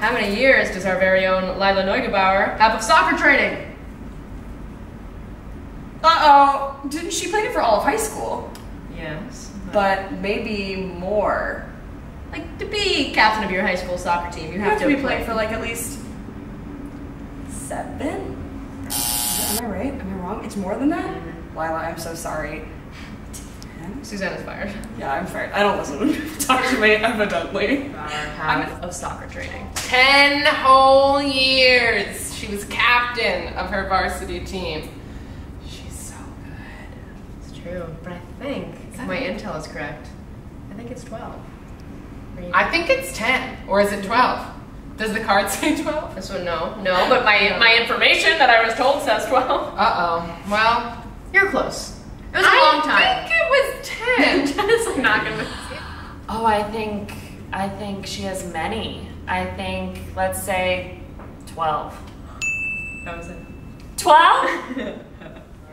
How many years does our very own Lila Neugebauer have of soccer training? Uh oh. Didn't she play it for all of high school? Yes. But maybe more. Like, to be captain of your high school soccer team, you You have, have to to be playing for like at least seven? Am I right? Am I wrong? It's more than that? Lila, I'm so sorry. Ten? Susanna's fired. Yeah, I'm fired. I don't listen to talk to me evidently. Half of soccer training. Ten whole years. She was captain of her varsity team. She's so good. It's true, but I think if my intel is correct. I think it's 12. I think it's 10. Or is it 12? Does the card say 12? This one, no. No, but my, my information that I was told says 12. Uh oh. Well, You're close. It was a long time. I think it was 10. Jenna's not gonna. Oh, I think I think she has many. I think let's say twelve. That was it. Twelve?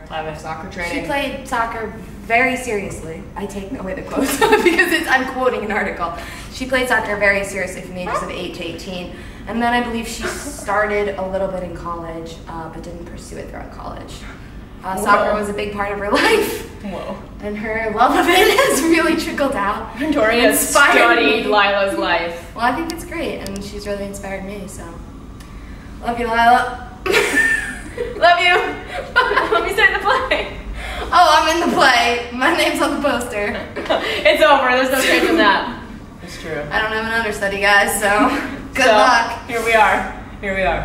Eleven. Soccer She played soccer very seriously. I take away the quotes because it's, I'm quoting an article. She played soccer very seriously from the ages of 8 to 18. And then I believe she started a little bit in college, uh, but didn't pursue it throughout college. Uh, soccer was a big part of her life, Whoa. and her love of it has really trickled out. Victoria Inspired studied me. Lila's life. Well, I think it's great, and she's really inspired me, so. Love you, Lila. Love you. Let me start the play. Oh, I'm in the play. My name's on the poster. it's over. There's no changing that. It's true. I don't have an understudy, guys, so good So, luck. Here we are. Here we are.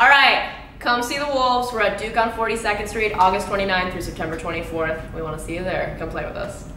All right. Come see the Wolves. We're at Duke on 42nd Street, August 29th through September 24th. We want to see you there. Come play with us.